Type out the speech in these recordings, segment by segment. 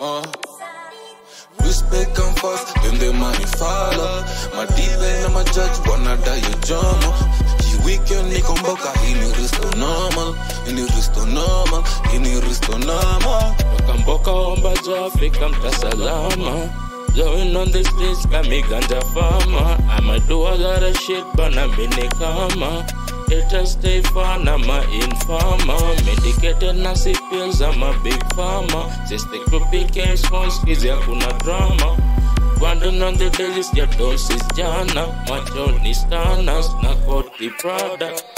uh. Respect come first, then the money follow. Madibe na majaji wanadai jomo. Hii weekend niko mboka, hii ni risto normal, hii ni risto normal, hii ni risto normal. Toka mboka omba ja Afrika mtasalama Going on the streets kami ganja farmer I'ma do a lot of shit bana mini kama It'll stay fun, I'm a informer. Medicated na sick pills, I'm a big farmer. The group became small, skizzy hakuna drama. Wandering on the dailies, ya doses jana. My Machoni stanas, na koti Prada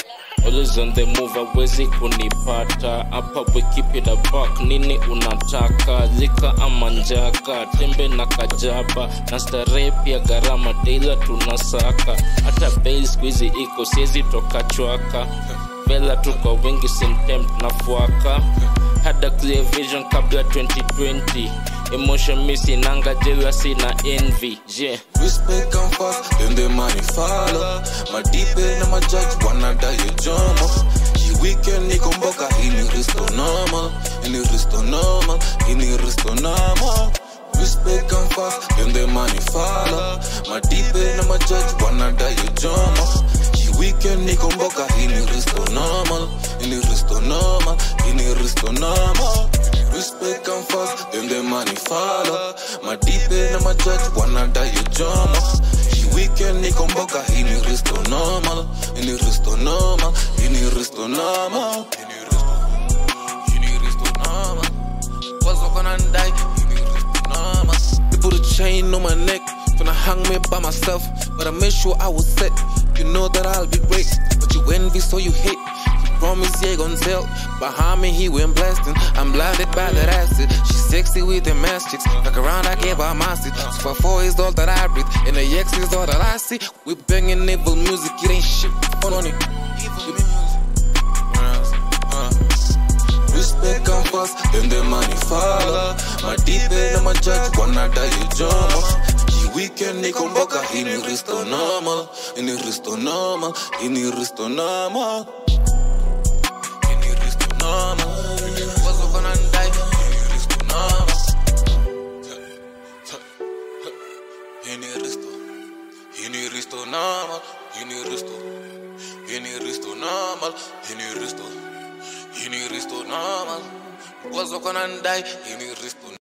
Always on the move, awezi kunipata hapa, we keep it a buck. Nini unataka zika ama njaka, tembe na kajaba na starehe pia, gharama daila tunasaka, hata bail squeezy iko siezi toka chwaka, vela tuka wingi simtempt na fuaka, had a clear vision kabla 2020 emotion missing anger jealousy na envy yeah. Respect come fast, then the money follow. Madibe na majaji wanadai jomo. Hii weekend niko mboka, hii ni risto normal, hii ni risto normal, hii ni risto normal. Respect come first, then the money follow. Madibe na majaji wanadai jomo. Hii weekend niko mboka, hii ni risto normal, hii ni risto normal, hii ni risto normal. Respect come first, then the money follow. Madibe na majaji wanadai jomo. Hii chain on my neck, tryna hang me by myself, but I made sure I was set. You know that I'll be great, but you envy so you hate. He promised he ain't gon' tell. Behind me, he went blasting. I'm blinded by that acid. She's sexy with the chicks. Back around, I gave her my seat. Super 4 is all that I breathe, and the X is all that I see. We banging evil music, it ain't shit. On it. Evil music. Respect come first, then the money follow. Madibe na majaji wanadai jomo. Hii weekend niko mboka, hii ni risto normal, hii ni risto normal, hii ni risto normal. Hii ni risto normal. What's up gonna die? Hii ni risto normal. Hii ni risto. Hii risto normal, hii ni risto. Hii ni risto normal, hii ni risto. Hii ni risto normal. What's up gonna die? Hii ni risto